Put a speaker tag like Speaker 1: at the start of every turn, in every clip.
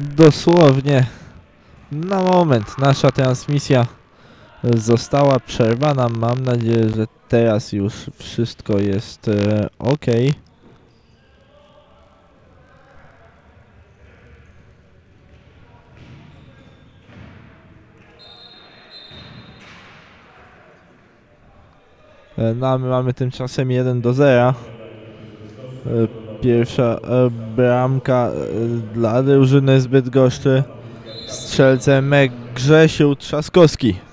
Speaker 1: Dosłownie na moment nasza transmisja została przerwana. Mam nadzieję, że teraz już wszystko jest e, ok. E, No, my mamy tymczasem 1 do 0. Pierwsza e, bramka e, dla drużyny z Bydgoszczy. Strzelcem Grzesiu Trzaskowski.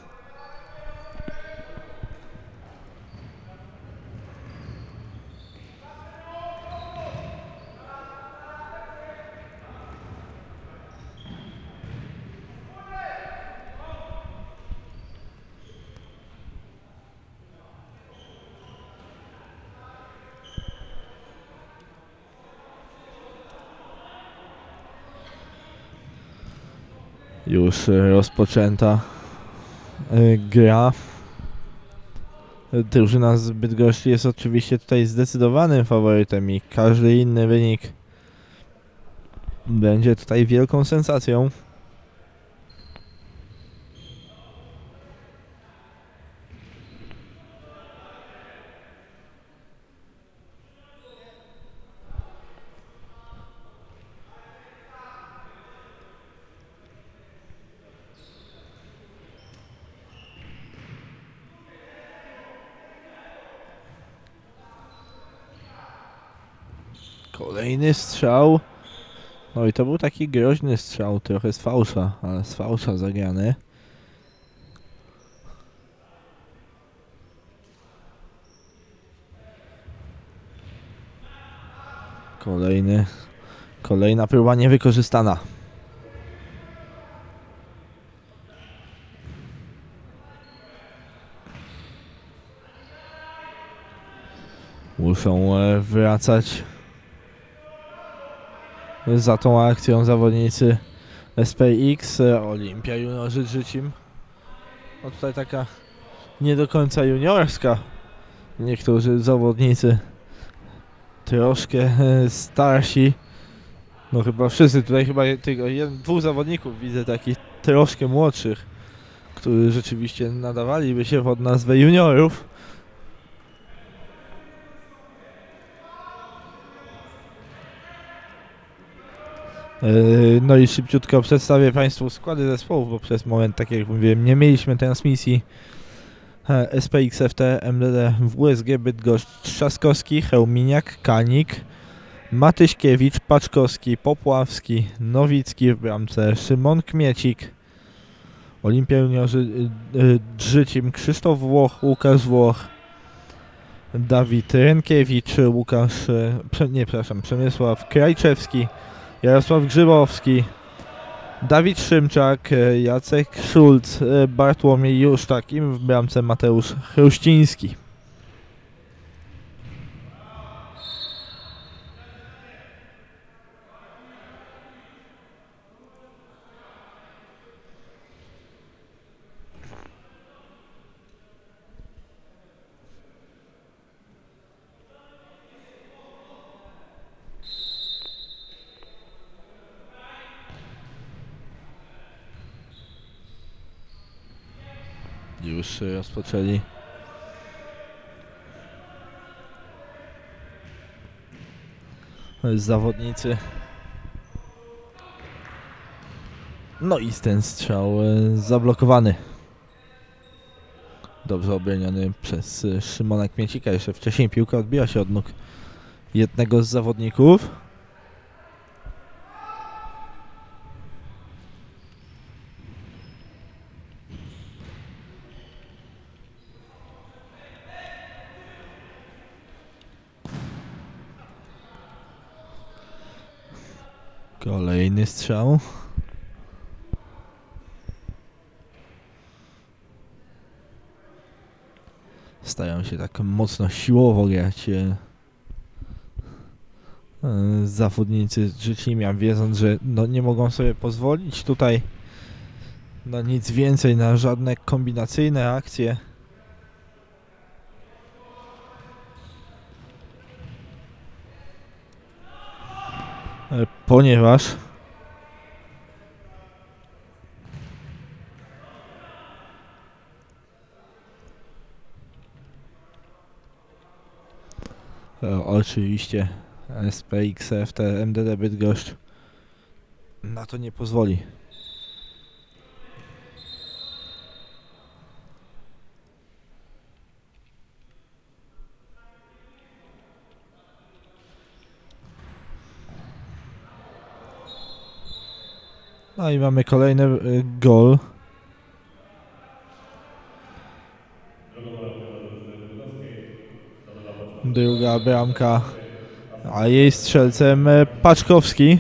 Speaker 1: Już e, rozpoczęta e, gra. Drużyna z Bydgoszczy jest oczywiście tutaj zdecydowanym faworytem i każdy inny wynik będzie tutaj wielką sensacją. Kolejny strzał. No i to był taki groźny strzał, trochę z fałsza, ale z fałsza zagrany. Kolejny, kolejna próba niewykorzystana. Muszą e, wracać za tą akcją zawodnicy SPX, e, Olimpia Juniorzy Życim. No tutaj taka nie do końca juniorska. Niektórzy zawodnicy troszkę e, starsi. No chyba wszyscy tutaj chyba tylko jeden, dwóch zawodników widzę takich troszkę młodszych, którzy rzeczywiście nadawaliby się pod nazwę juniorów. No i szybciutko przedstawię Państwu składy zespołów, bo przez moment, tak jak mówiłem, nie mieliśmy transmisji. E, SPX FT, MDD, WSG Bydgoszcz, Trzaskowski, Chełminiak, Kanik, Matyśkiewicz, Paczkowski, Popławski, Nowicki w bramce, Szymon Kmiecik, Olimpia Juniorzy y, y, Drzycim, Krzysztof Włoch, Łukasz Włoch, Dawid Rękiewicz, Łukasz, prze, nie przepraszam, Przemysław Krajczewski, Jarosław Grzybowski, Dawid Szymczak, e, Jacek Szulc, e, Bartłomiej Juszczak i w bramce Mateusz Chruściński. Już rozpoczęli. Zawodnicy. No i ten strzał e, zablokowany. Dobrze obroniony przez e, Szymona Kmiecika. Jeszcze wcześniej piłka odbiła się od nóg jednego z zawodników. Kolejny strzał. Stają się tak mocno siłowo grać e, e, zawodnicy Życzimia, wiedząc, że no, nie mogą sobie pozwolić tutaj na nic więcej, na żadne kombinacyjne akcje. E, ponieważ e, oczywiście SPXF, te MDD Bydgoszcz na to nie pozwoli. No i mamy kolejny y, gol. Druga bramka. A jej strzelcem e, Paczkowski.